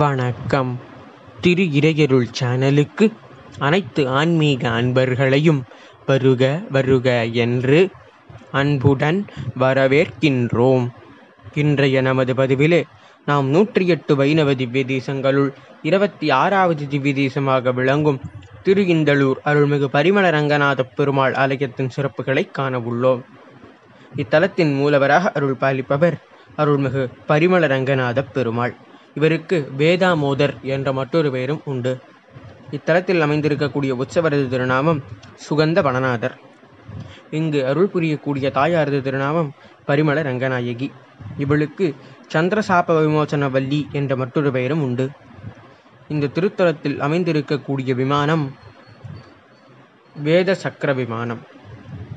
வணக்கம். திரு இறையருள் சேனலுக்கு அனைத்து ஆன்மீக அன்பர்களையும் வருக வருக என்று அன்புடன் வரவேற்கின்றோம். இன்றைய நமது பதிவிலே நாம் நூற்றி எட்டு வைணவ திவ்ய தேசங்களுள் இருபத்தி ஆறாவது திவ்ய தேசமாக விளங்கும் திரு இந்தளூர் அருள்மிகு பரிமள ரங்கநாத பெருமாள் ஆலயத்தின் சிறப்புகளை காண உள்ளோம். இத்தலத்தின் மூலவராக அருள் பாலிப்பவர் அருள்மிகு பரிமள ரங்கநாத பெருமாள். இவருக்கு வேதாமோதர் என்ற மற்றொரு பெயரும் உண்டு. இத்தலத்தில் அமைந்திருக்கக்கூடிய உற்சவரது திருநாமம் சுகந்த வனநாதர் இங்கு அருள் புரியக்கூடிய தாயாரது திருநாமம் பரிமள ரங்கநாயகி. இவளுக்கு சந்திரசாப விமோசன வள்ளி என்ற மற்றொரு பெயரும் உண்டு. இந்த திருத்தலத்தில் அமைந்திருக்கக்கூடிய விமானம் வேத சக்கர விமானம்.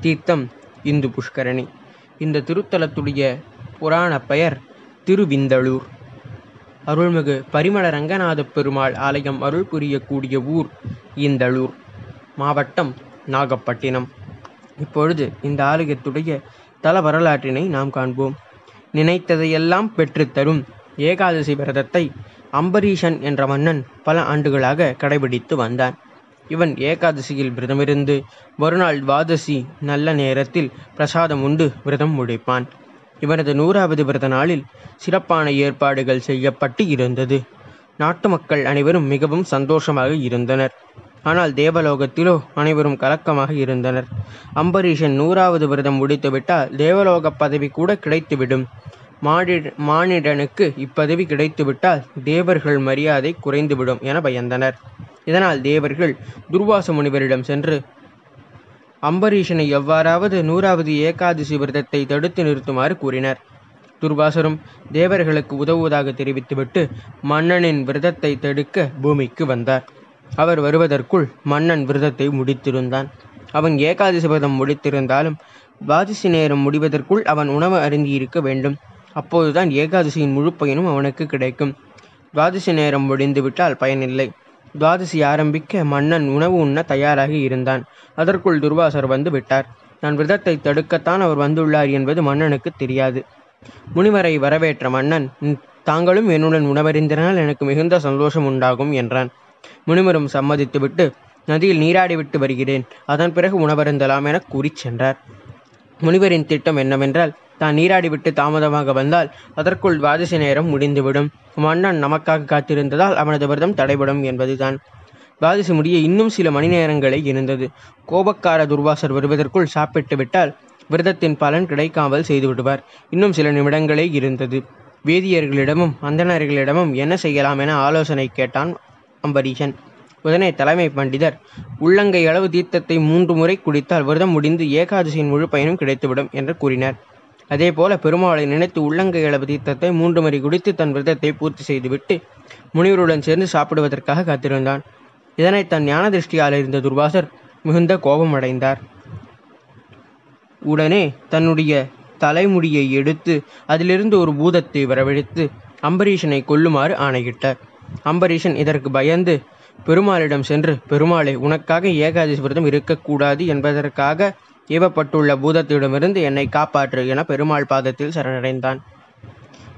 தீர்த்தம் இந்து புஷ்கரணி. இந்த திருத்தலத்துடைய புராண பெயர் திருவிந்தளூர். அருள்மிகு பரிமள ரங்கநாத பெருமாள் ஆலயம் அருள் புரியக்கூடிய ஊர் இந்தளூர் மாவட்டம் நாகப்பட்டினம். இப்பொழுது இந்த ஆலயத்துடைய தல வரலாற்றினை நாம் காண்போம். நினைத்ததையெல்லாம் பெற்றுத்தரும் ஏகாதசி விரதத்தை அம்பரீஷன் என்ற மன்னன் பல ஆண்டுகளாக கடைபிடித்து வந்தான். இவன் ஏகாதசியில் விரதமிருந்து மறுநாள் துவாதசி நல்ல நேரத்தில் பிரசாதம் உண்டு விரதம் முடிப்பான். இவனது நூறாவது பிறந்த நாளில் சிறப்பான ஏற்பாடுகள் செய்யப்பட்டு இருந்தது. நாட்டு மக்கள் அனைவரும் மிகவும் சந்தோஷமாக இருந்தனர். ஆனால் தேவலோகத்திலோ அனைவரும் கலக்கமாக இருந்தனர். அம்பரீஷன் நூறாவது விரதம் முடித்துவிட்டால் தேவலோக பதவி கூட கிடைத்துவிடும். மாடி மானிடனுக்கு இப்பதவி கிடைத்துவிட்டால் தேவர்கள் மரியாதை குறைந்துவிடும் என பயந்தனர். இதனால் தேவர்கள் துர்வாச முனிவரிடம் சென்று அம்பரீஷனை எவ்வாறாவது நூறாவது ஏகாதசி விரதத்தை தடுத்து நிறுத்துமாறு கூறினர். துர்வாசரும் தேவர்களுக்கு உதவுவதாக தெரிவித்துவிட்டு மன்னனின் விரதத்தை தடுக்க பூமிக்கு வந்தார். அவர் வருவதற்குள் மன்னன் விரதத்தை முடித்திருந்தான். அவன் ஏகாதசி விரதம் முடித்திருந்தாலும் துவாதசி நேரம் முடிவதற்குள் அவன் உணவு அருந்தியிருக்க வேண்டும். அப்போதுதான் ஏகாதசியின் முழு பயனும் அவனுக்கு கிடைக்கும். துவாதசி நேரம் முடிந்துவிட்டால் பயனில்லை. துவாதசி ஆரம்பிக்க மன்னன் உணவு உண்ண தயாராகி இருந்தான். அதற்குள் துர்வாசர் வந்து விட்டார். நான் விரதத்தை தடுக்கத்தான் அவர் வந்துள்ளார் என்பது மன்னனுக்கு தெரியாது. முனிவரை வரவேற்ற மன்னன் தாங்களும் என்னுடன் உணவறிந்தனால் எனக்கு மிகுந்த சந்தோஷம் உண்டாகும் என்றான். முனிவரும் சம்மதித்துவிட்டு நதியில் நீராடிவிட்டு வருகிறேன். அதன் பிறகு உணவருந்தலாம் என கூறிச் சென்றார். முனிவரின் திட்டம் என்னவென்றால் தான் நீராடிவிட்டு தாமதமாக வந்தால் அதற்குள் துவாதசி நேரம் முடிந்துவிடும். மன்னன் நமக்காக காத்திருந்ததால் அவனது விரதம் தடைபடும் என்பதுதான். துவாதசி முடிய இன்னும் சில மணி நேரங்களே இருந்தது. கோபக்கார துர்வாசர் வருவதற்குள் சாப்பிட்டு விட்டால் விரதத்தின் பலன் கிடைக்காமல் செய்துவிடுவார் இன்னும் சில நிமிடங்களே இருந்தது. வேதியர்களிடமும் அந்தணர்களிடமும் என்ன செய்யலாம் என ஆலோசனை கேட்டான் அம்பரீஷன். உடனே தலைமை பண்டிதர் உள்ளங்கை அளவு தீர்த்தத்தை மூன்று முறை குடித்தால் விரதம் முடிந்து ஏகாதசியின் முழு பயனும் கிடைத்துவிடும் என்று கூறினார். அதேபோல பெருமாளை நினைத்து உள்ளங்கை அளவு தீர்த்தத்தை மூன்று முறை குடித்து தன் விரதத்தை பூர்த்தி செய்துவிட்டு முனிவருடன் சேர்ந்து சாப்பிடுவதற்காக காத்திருந்தான். இதனை தன் ஞான திருஷ்டியால் இருந்த துர்வாசர் மிகுந்த கோபமடைந்தார் உடனே தன்னுடைய தலைமுடியை எடுத்து அதிலிருந்து ஒரு பூதத்தை வரவழைத்து அம்பரீஷனை கொல்லுமாறு ஆணையிட்டார். அம்பரீஷன் இதற்கு பயந்து பெருமாளிடம் சென்று பெருமாளை உனக்காக ஏகாதசி விரதம் இருக்கக்கூடாது என்பதற்காக ஏவப்பட்டுள்ள பூதத்திடமிருந்து என்னை காப்பாற்று என பெருமாள் பாதத்தில் சரணடைந்தான்.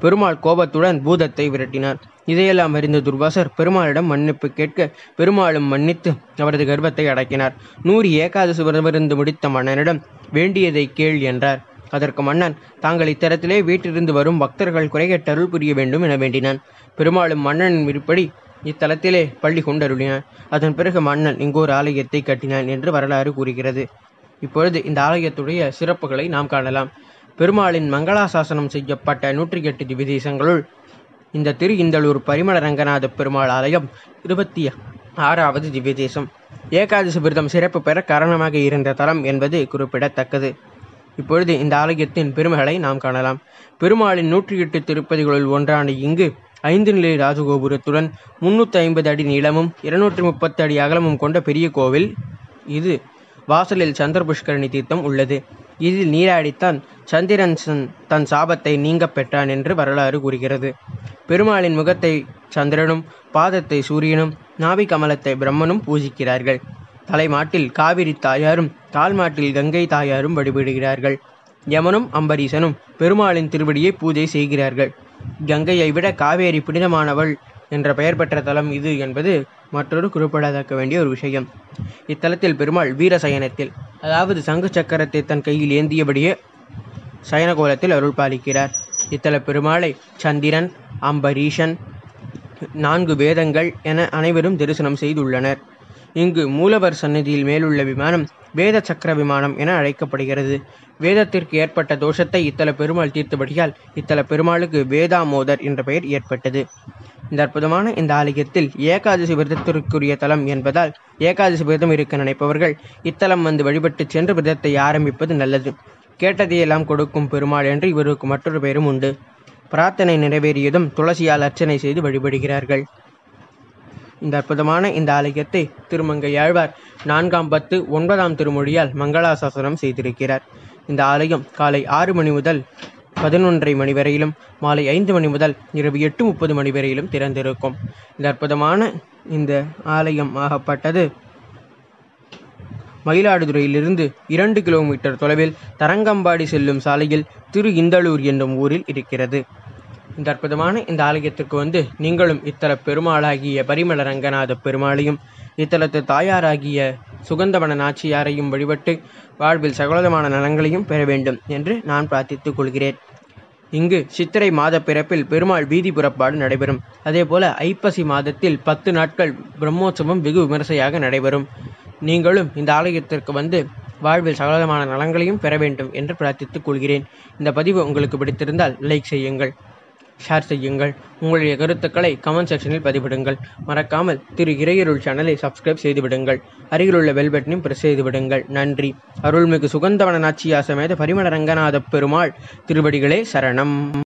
பெருமாள் கோபத்துடன் பூதத்தை விரட்டினார். இதையெல்லாம் அறிந்த துர்வாசர் பெருமாளிடம் மன்னிப்பு கேட்க பெருமாளும் மன்னித்து அவரது கர்ப்பத்தை அடக்கினார். நூறு ஏகாதசி விரதமிருந்து முடித்த மன்னனிடம் வேண்டியதை கேள் என்றார். அதற்கு மன்னன் தாங்கள் இத்தரத்திலே வீட்டிலிருந்து வரும் பக்தர்கள் குறைகட்டருள் புரிய வேண்டும் என வேண்டினான். பெருமாளும் மன்னனின் விருப்படி இத்தலத்திலே பள்ளி கொண்டருளினான் அதன் பிறகு மன்னன் இங்கோர் ஆலயத்தை கட்டினான் என்று வரலாறு கூறுகிறது. இப்பொழுது இந்த ஆலயத்துடைய சிறப்புகளை நாம் காணலாம். பெருமாளின் மங்களாசாசனம் செய்யப்பட்ட நூற்றி எட்டு திவிதேசங்களுள் இந்த திரு இந்தளூர் பரிமள ரங்கநாத பெருமாள் ஆலயம் இருபத்தி ஆறாவது திவ்யதேசம். ஏகாதசி விரதம் சிறப்பு பெற காரணமாக இருந்த தலம் என்பது குறிப்பிடத்தக்கது. இப்பொழுது இந்த ஆலயத்தின் பெருமைகளை நாம் காணலாம். பெருமாளின் நூற்றி எட்டு திருப்பதிகளுள் ஒன்றான இங்கு ஐந்து நிலை ராஜகோபுரத்துடன் முன்னூற்றி ஐம்பது அடி நீளமும் இருநூற்றி முப்பத்து அடி அகலமும் கொண்ட பெரிய கோவில் இது. வாசலில் சந்திர புஷ்கரணி தீர்த்தம் உள்ளது. இதில் நீராடித்தான் சந்திரன் தன் சாபத்தை நீங்க பெற்றான் என்று வரலாறு கூறுகிறது. பெருமாளின் முகத்தை சந்திரனும் பாதத்தை சூரியனும் நாவி கமலத்தை பிரம்மனும் பூஜிக்கிறார்கள். தலைமாட்டில் காவிரி தாயாரும் கால்மாட்டில் கங்கை தாயாரும் வழிபடுகிறார்கள். யமனும் அம்பரீசனும் பெருமாளின் திருவடியை பூஜை செய்கிறார்கள். கங்கையை விட காவேரி புனிதமானவள் என்ற பெயர் பெற்ற தலம் இது என்பது மற்றொரு குறிப்பிடத்தக்க வேண்டிய ஒரு விஷயம். இத்தலத்தில் பெருமாள் வீரசயனத்தில் அதாவது சங்கு சக்கரத்தை தன் கையில் ஏந்தியபடியே சயன கோலத்தில் அருள் பாலிக்கிறார். இத்தல பெருமாளை சந்திரன் அம்பரீஷன் நான்கு வேதங்கள் என அனைவரும் தரிசனம் செய்துள்ளனர். இங்கு மூலவர் சந்நிதியில் மேலுள்ள விமானம் வேத சக்கர விமானம் என அழைக்கப்படுகிறது. வேதத்திற்கு ஏற்பட்ட தோஷத்தை இத்தல பெருமாள் தீர்த்தபடியால் இத்தல பெருமாளுக்கு வேதாமோதர் என்ற பெயர் ஏற்பட்டது. இந்த அற்புதமான இந்த ஆலயத்தில் ஏகாதசி விரதத்திற்குரிய தலம் என்பதால் ஏகாதசி விரதம் இருக்க நினைப்பவர்கள் இத்தலம் வந்து வழிபட்டு சென்று விரதத்தை ஆரம்பிப்பது நல்லது. கேட்டதையெல்லாம் கொடுக்கும் பெருமாள் என்று இவருக்கு மற்றொரு பெயரும் உண்டு. பிரார்த்தனை நிறைவேறியதும் துளசியால் அர்ச்சனை செய்து வழிபடுகிறார்கள். இந்த அற்புதமான இந்த ஆலயத்தை திருமங்கையாழ்வார் நான்காம் பத்து ஒன்பதாம் திருமொழியால் மங்களாசாசனம் செய்திருக்கிறார். இந்த ஆலயம் காலை ஆறு மணி முதல் பதினொன்றரை மணி வரையிலும் மாலை ஐந்து மணி முதல் இரவு எட்டு முப்பது மணி வரையிலும் திறந்திருக்கும். இந்த அற்புதமான இந்த ஆலயம் ஆகப்பட்டது மயிலாடுதுறையிலிருந்து இரண்டு கிலோமீட்டர் தொலைவில் தரங்கம்பாடி செல்லும் சாலையில் திரு இந்தளூர் என்னும் ஊரில் இருக்கிறது. இந்த அற்புதமான இந்த ஆலயத்திற்கு வந்து நீங்களும் இத்தல பெருமாளாகிய பரிமள ரங்கநாத பெருமாளையும் இத்தலத்து தாயாராகிய சுகந்தவன நாச்சியாரையும் வழிபட்டு வாழ்வில் சகலதமான நலங்களையும் பெற வேண்டும் என்று நான் பிரார்த்தித்துக் கொள்கிறேன். இங்கு சித்திரை மாத பிறப்பில் பெருமாள் வீதி புறப்பாடு நடைபெறும். அதேபோல ஐப்பசி மாதத்தில் பத்து நாட்கள் பிரம்மோற்சவம் வெகு விமரிசையாக நடைபெறும். நீங்களும் இந்த ஆலயத்திற்கு வந்து வாழ்வில் சகலதமான நலங்களையும் பெற வேண்டும் என்று பிரார்த்தித்துக் கொள்கிறேன். இந்த பதிவு உங்களுக்கு பிடித்திருந்தால் லைக் செய்யுங்கள். ஷேர் செய்யுங்கள். உங்களுடைய கருத்துக்களை கமெண்ட் செக்ஷனில் பதிவிடுங்கள். மறக்காமல் திரு இறையருள் சேனலை சப்ஸ்கிரைப் செய்துவிடுங்கள். அருகிலுள்ள பெல் பட்டனையும் பிரஸ் செய்துவிடுங்கள். நன்றி. அருள்மிகு சுகந்தவன நாச்சியா பரிமள ரங்கநாத பெருமாள் திருவடிகளே சரணம்.